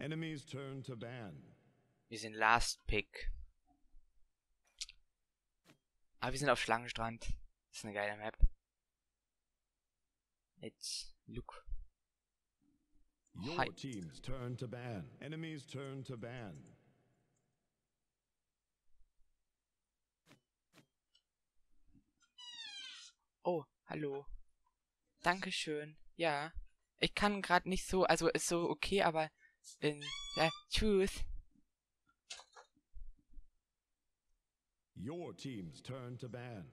Enemies turn to ban. Wir sind Last Pick. Aber wir sind auf Schlangenstrand. Das ist eine geile Map. Let's look. Your Hi. team's turn to ban. Enemies turn to ban. Oh, hallo. Dankeschön. Ja. Ich kann gerade nicht so, also ist so okay, aber ähm, ja, tschüss. Your team's turn to ban.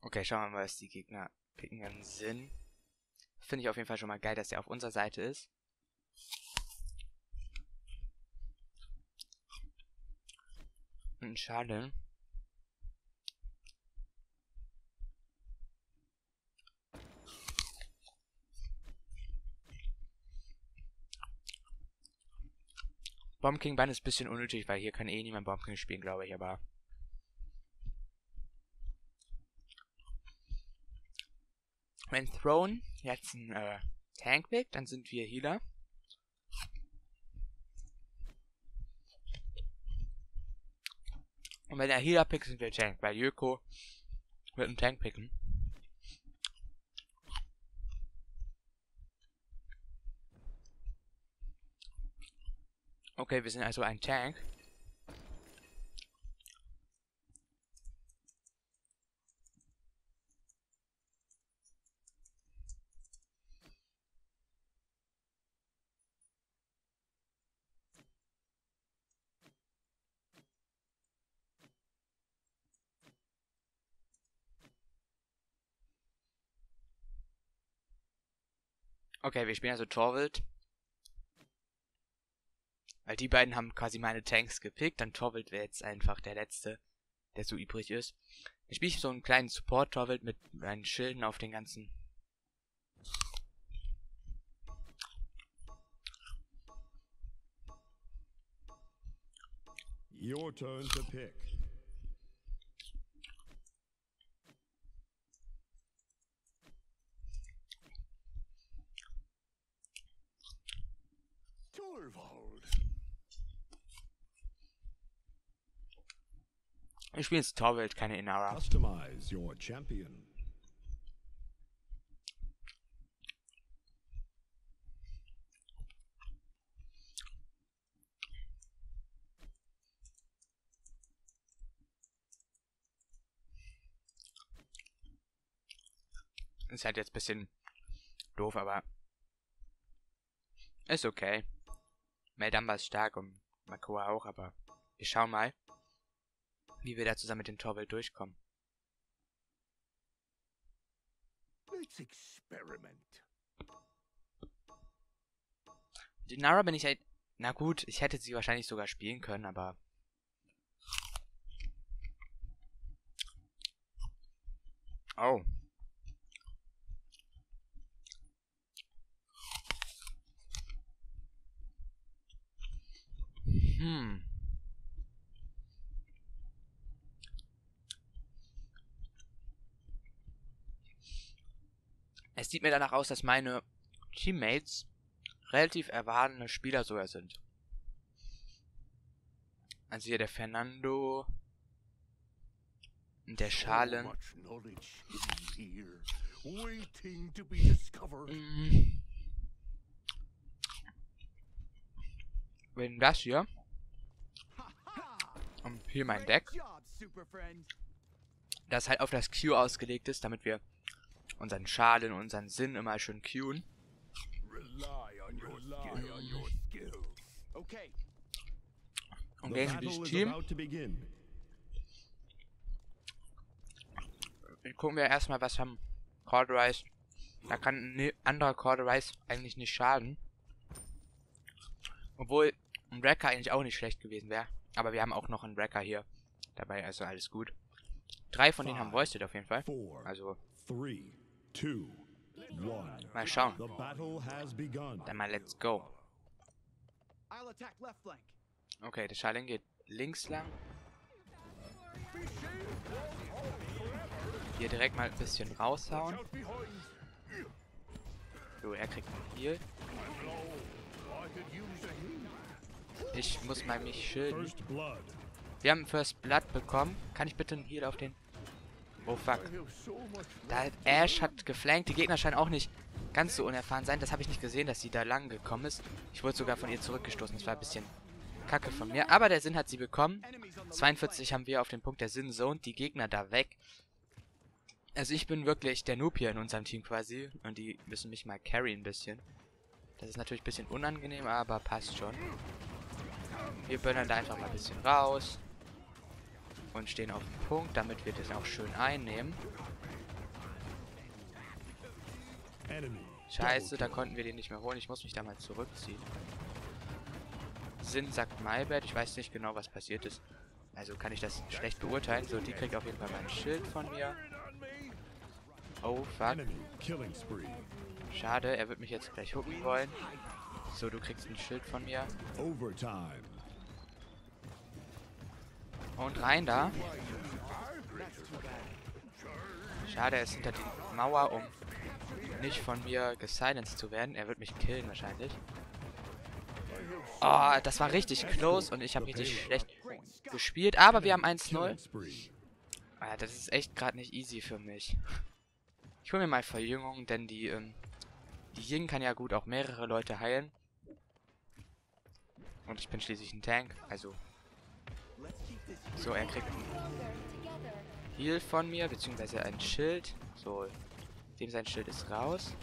Okay, schauen wir mal, was die Gegner picken werden sind. Finde ich auf jeden Fall schon mal geil, dass er auf unserer Seite ist. Schade. Bomb King Bann ist ein bisschen unnötig, weil hier kann eh niemand Bomb King spielen, glaube ich, aber Wenn Throne jetzt ein äh, Tank pickt, dann sind wir Healer. Und wenn er Healer pickt, sind wir Tank, weil Yoko wird einen Tank picken. Okay, wir sind also ein Tank. Okay, wir spielen also Torvald. Weil die beiden haben quasi meine Tanks gepickt. Dann Torvald wäre jetzt einfach der letzte, der so übrig ist. Ich spiele so einen kleinen Support Torvald mit meinen Schilden auf den ganzen. Your turn to pick. Ich spiele jetzt Torvald, keine Inara. Customize your champion. Ist halt jetzt ein bisschen doof, aber ist okay. Meldamba ist stark und Makoa auch, aber wir schauen mal, wie wir da zusammen mit dem Torwald durchkommen. Let's experiment. Die Nara bin ich halt. Na gut, ich hätte sie wahrscheinlich sogar spielen können, aber. Oh. Hm. Es sieht mir danach aus, dass meine Teammates relativ erfahrene Spieler sogar sind. Also hier der Fernando. Und der Schalen. Mm. Wenn das hier. Und hier mein Deck. Das halt auf das Q ausgelegt ist, damit wir unseren Schalen und unseren Sinn immer schön. Okay, Und battle dieses Team gucken wir erstmal, was haben Corderice. Da kann ein ne- anderer Corderice eigentlich nicht schaden. Obwohl ein Wrecker eigentlich auch nicht schlecht gewesen wäre. Aber wir haben auch noch einen Wrecker hier dabei, also alles gut. Drei von denen haben Voiced auf jeden Fall. Also three, two, one. mal schauen. The battle has begun. Dann mal let's go. I'll attack left flank. Okay, der Schalling geht links lang. hier direkt mal ein bisschen raushauen. So, er kriegt einen Heal. I could use a heal. Ich muss mal mich schilden. First blood. Wir haben First Blood bekommen. Kann ich bitte einen Heal auf den... Oh fuck. Da Ash hat geflankt. Die Gegner scheinen auch nicht ganz so unerfahren sein. Das habe ich nicht gesehen, dass sie da lang gekommen ist. Ich wurde sogar von ihr zurückgestoßen. Das war ein bisschen kacke von mir. Aber der Sinn hat sie bekommen. Enemies on the 42 haben wir auf den Punkt der Sinn Zone. Die Gegner da weg. Also ich bin wirklich der Noob hier in unserem Team quasi. Und die müssen mich mal carryen ein bisschen. Das ist natürlich ein bisschen unangenehm, aber passt schon. Wir böllern da einfach mal ein bisschen raus. Und stehen auf dem Punkt, damit wir das auch schön einnehmen. Scheiße, da konnten wir den nicht mehr holen. Ich muss mich da mal zurückziehen. Sinn sagt Malbert. Ich weiß nicht genau, was passiert ist. Also kann ich das schlecht beurteilen. So, die kriegt auf jeden Fall mein Schild von mir. Oh, fuck. Schade, er wird mich jetzt gleich hooken wollen. So, du kriegst ein Schild von mir. Overtime. Und rein da. Schade, er ist hinter die Mauer, um nicht von mir gesilenced zu werden. Er wird mich killen wahrscheinlich. Oh, das war richtig close und ich habe richtig schlecht gespielt. Aber wir haben 1-0. Killing spree. Ah, das ist echt gerade nicht easy für mich. Ich hole mir mal Verjüngung, denn die, ähm, die Ying kann ja gut auch mehrere Leute heilen. Und ich bin schließlich ein Tank, also. So, er kriegt einen Heal von mir, beziehungsweise ein Schild. So, dem sein Schild ist raus.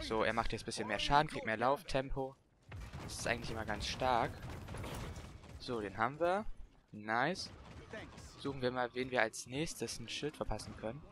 So, er macht jetzt ein bisschen mehr Schaden, kriegt mehr Lauftempo. Das ist eigentlich immer ganz stark. So, den haben wir. Nice. Suchen wir mal, wen wir als nächstes ein Schild verpassen können.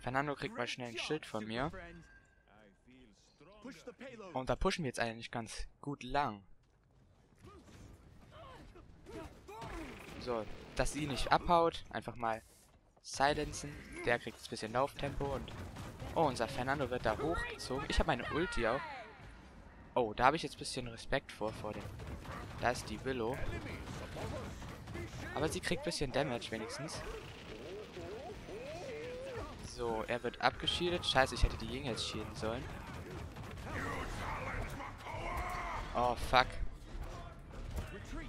Fernando kriegt mal schnell ein Schild von mir. Und da pushen wir jetzt eigentlich ganz gut lang. So, dass sie nicht abhaut. Einfach mal silenzen. Der kriegt ein bisschen Lauftempo und... Oh, unser Fernando wird da hochgezogen. Ich habe meine Ulti auch. Oh, da habe ich jetzt ein bisschen Respekt vor, vor dem... Da ist die Willow. Aber sie kriegt ein bisschen Damage wenigstens. So, er wird abgeschieden. Scheiße, ich hätte die Ying jetzt schieden sollen. Oh, fuck.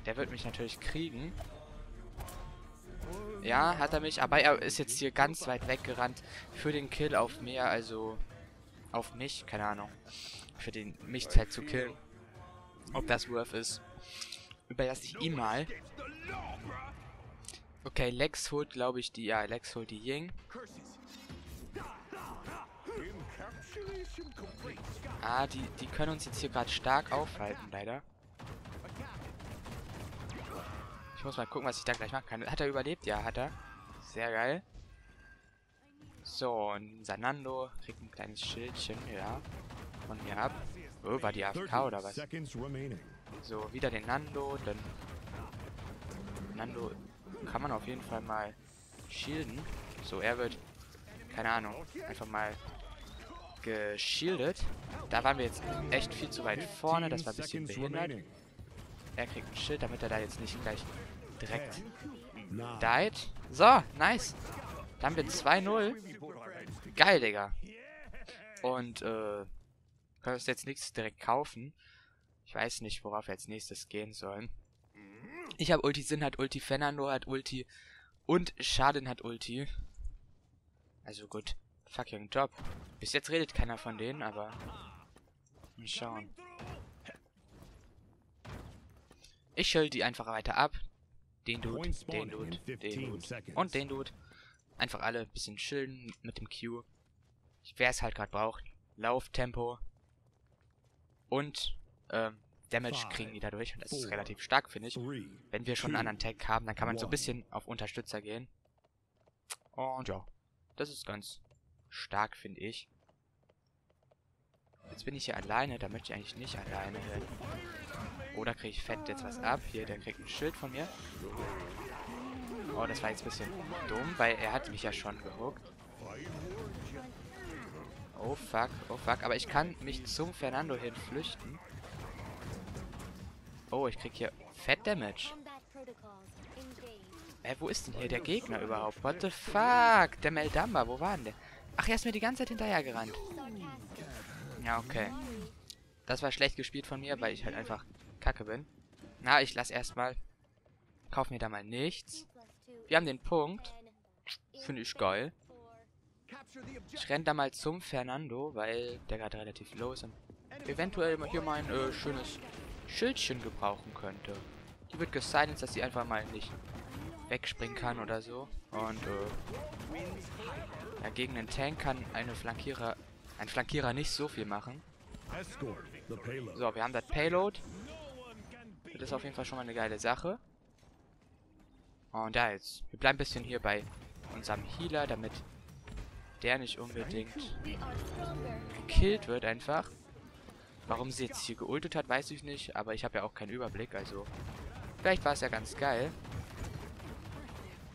Der wird mich natürlich kriegen. Ja, hat er mich. Aber er ist jetzt hier ganz weit weggerannt für den Kill auf mir. Also auf mich. Keine Ahnung. Für den mich halt zu killen. Ob das worth ist. Überlasse ich ihm mal. Okay, Lex holt, glaube ich, die... Ja, Lex holt die Ying. Ah, die, die können uns jetzt hier gerade stark aufhalten, leider. Ich muss mal gucken, was ich da gleich machen kann. Hat er überlebt? Ja, hat er. Sehr geil. So, und Sanando kriegt ein kleines Schildchen, ja. Von mir ab. Oh, war die AFK 30 oder was? So, wieder den Nando, dann... Nando kann man auf jeden Fall mal shielden. So, er wird, keine Ahnung, einfach mal geschildet. Da waren wir jetzt echt viel zu weit vorne, das war ein bisschen 15 behindert. Er kriegt ein Schild, damit er da jetzt nicht gleich direkt died. So, nice. Da haben wir 2-0. Geil, Digga. Und, äh, können uns jetzt nichts direkt kaufen. Ich weiß nicht, worauf wir als nächstes gehen sollen. Ich habe Ulti, Sin hat Ulti, Fernando hat Ulti und Schaden hat Ulti. Also gut, fucking Job. Bis jetzt redet keiner von denen, aber mal schauen. Ich schild die einfach weiter ab. Den Dude, den Dude, den 15 Dude und den Dude. Einfach alle ein bisschen chillen mit dem Q. Wer es halt gerade braucht. Lauftempo. Und ähm, Damage kriegen die dadurch. Und das ist relativ stark, finde ich. Wenn wir schon einen anderen Tag haben, dann kann man so ein bisschen auf Unterstützer gehen. Und ja, das ist ganz stark, finde ich. Jetzt bin ich hier alleine, da möchte ich eigentlich nicht alleine hin. Oder kriege ich fett jetzt was ab? Hier, der kriegt ein Schild von mir. Oh, das war jetzt ein bisschen dumm, weil er hat mich ja schon gehuckt. Oh fuck, oh fuck. Aber ich kann mich zum Fernando hin flüchten. Oh, ich krieg hier Fett Damage. Äh, wo ist denn hier der Gegner überhaupt? What the fuck? Der Meldamba, wo war denn der? Ach, er ist mir die ganze Zeit hinterher gerannt. Ja, okay. Das war schlecht gespielt von mir, weil ich halt einfach kacke bin. Na, ich lass erstmal. Kauf mir da mal nichts. Wir haben den Punkt. Finde ich geil. Ich renn da mal zum Fernando, weil der gerade relativ low ist und eventuell hier mein äh, schönes Schildchen gebrauchen könnte. Die wird gesilenced, dass sie einfach mal nicht wegspringen kann oder so. Und äh, ja, gegen einen Tank kann eine Flankierer, ein Flankierer nicht so viel machen. So, wir haben das Payload. Das ist auf jeden Fall schon mal eine geile Sache. Und ja, jetzt, wir bleiben ein bisschen hier bei unserem Healer, damit der nicht unbedingt gekillt wird einfach. Warum sie jetzt hier geultet hat, weiß ich nicht, aber ich habe ja auch keinen Überblick, also vielleicht war es ja ganz geil.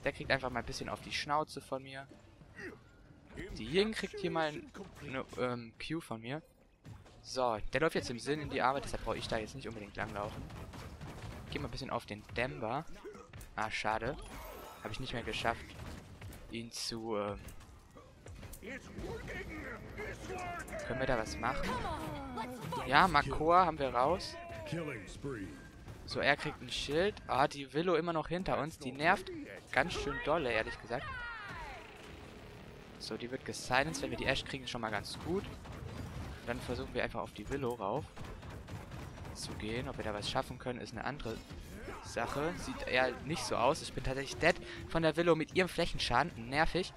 Der kriegt einfach mal ein bisschen auf die Schnauze von mir. Die Ying kriegt hier mal eine ähm, Q von mir. So, der läuft jetzt im Sinn in die Arbeit, deshalb brauche ich da jetzt nicht unbedingt langlaufen. Geh mal ein bisschen auf den Dämmer. Ah, schade. Habe ich nicht mehr geschafft, ihn zu... Ähm können wir da was machen? Ja, Makor haben wir raus. So, er kriegt ein Schild. Ah, die Willow immer noch hinter uns. Die nervt ganz schön dolle, ehrlich gesagt. So, die wird gesilenced. Wenn wir die Ash kriegen, schon mal ganz gut. Dann versuchen wir einfach auf die Willow rauf zu gehen. Ob wir da was schaffen können, ist eine andere Sache. Sieht eher nicht so aus. Ich bin tatsächlich dead von der Willow mit ihrem Flächenschaden. Nervig.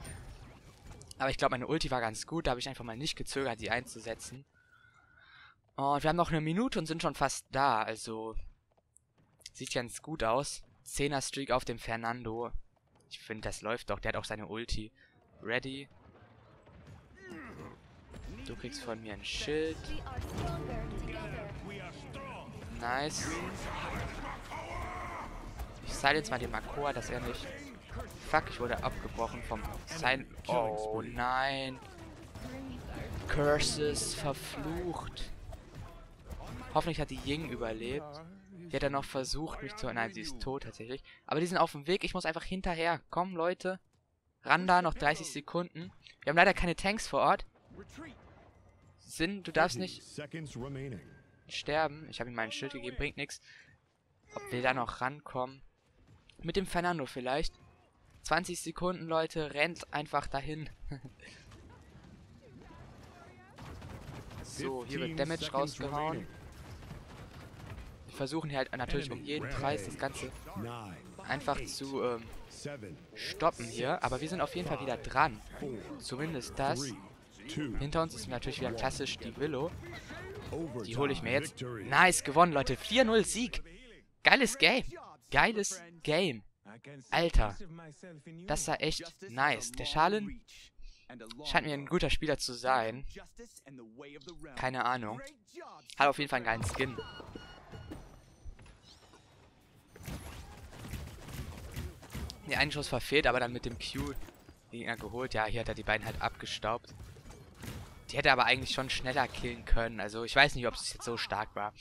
Aber ich glaube, meine Ulti war ganz gut. Da habe ich einfach mal nicht gezögert, sie einzusetzen. Und wir haben noch eine Minute und sind schon fast da. Also, sieht ganz gut aus. 10er Streak auf dem Fernando. Ich finde, das läuft doch. Der hat auch seine Ulti. Ready. Du kriegst von mir ein Schild. Nice. Ich silence mal den Makor, dass er nicht... Fuck, ich wurde abgebrochen vom Sein... Oh nein. Curses, verflucht. Hoffentlich hat die Ying überlebt. Die hat dann noch versucht, mich zu... Nein, sie ist tot tatsächlich. Aber die sind auf dem Weg. Ich muss einfach hinterher. Komm, Leute. Ran da, noch 30 Sekunden. Wir haben leider keine Tanks vor Ort. Sinn, du darfst 30 nicht. Sterben. Ich habe ihm mein Schild gegeben, bringt nichts. Ob wir da noch rankommen? Mit dem Fernando vielleicht. 20 Sekunden, Leute. Rennt einfach dahin. so, hier wird 15 Damage rausgehauen. Wir versuchen hier halt natürlich um jeden Preis das Ganze einfach zu ähm, stoppen hier. Aber wir sind auf jeden Fall wieder dran. Zumindest das. Hinter uns ist natürlich wieder klassisch die Willow. Die hole ich mir jetzt. Nice, gewonnen, Leute. 4-0 Sieg. Geiles Game. Geiles Game. Alter, das war echt nice. Der Schalen scheint mir ein guter Spieler zu sein. Keine Ahnung. Hat auf jeden Fall einen geilen Skin. Der einen Schuss verfehlt, aber dann mit dem Q den Gegner geholt. Ja, hier hat er die beiden halt abgestaubt. Die hätte aber eigentlich schon schneller killen können. Also ich weiß nicht, ob es jetzt so stark war.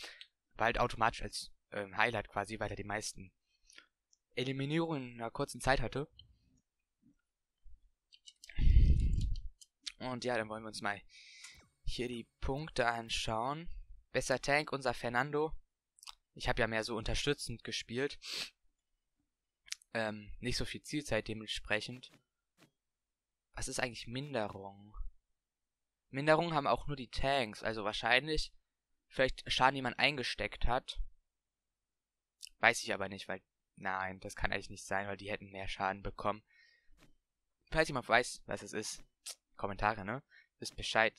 War halt automatisch als ähm, Highlight quasi, weil er die meisten Eliminierungen in einer kurzen Zeit hatte. Und ja, dann wollen wir uns mal hier die Punkte anschauen. Besser Tank, unser Fernando. Ich habe ja mehr so unterstützend gespielt. Ähm, nicht so viel Zielzeit dementsprechend. Was ist eigentlich Minderung? Minderung haben auch nur die Tanks, also wahrscheinlich vielleicht Schaden, den man eingesteckt hat. Weiß ich aber nicht, weil nein, das kann eigentlich nicht sein, weil die hätten mehr Schaden bekommen. Falls jemand weiß, was es ist, Kommentare, ne? Wisst Bescheid.